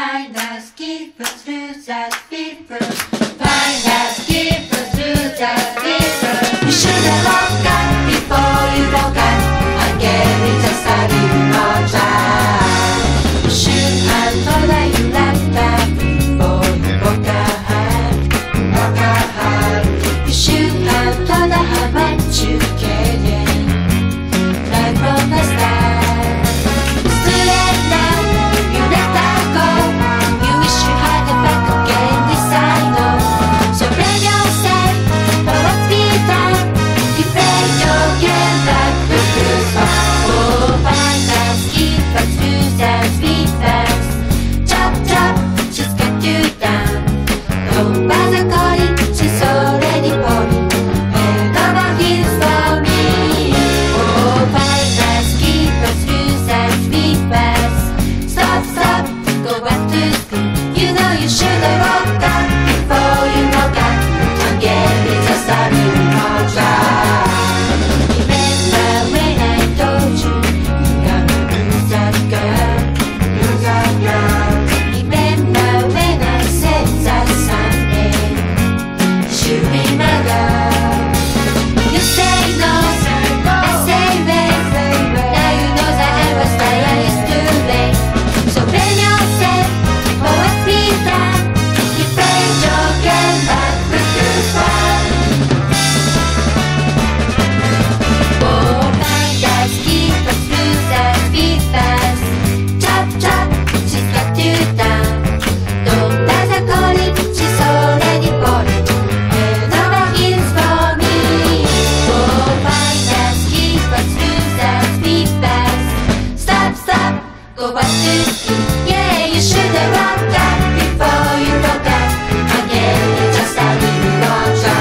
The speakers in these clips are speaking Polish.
Find us, keep us, roots us, people. Nie jeszcze debata, ty twoje toka, a nie czasami morza.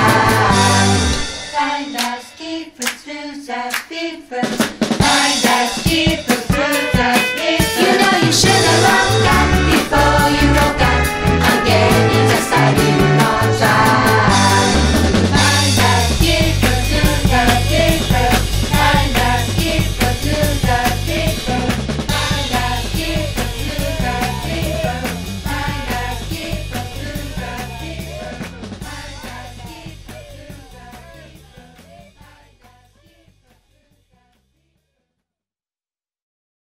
Find us, keep us through the people. Find us, keep us through the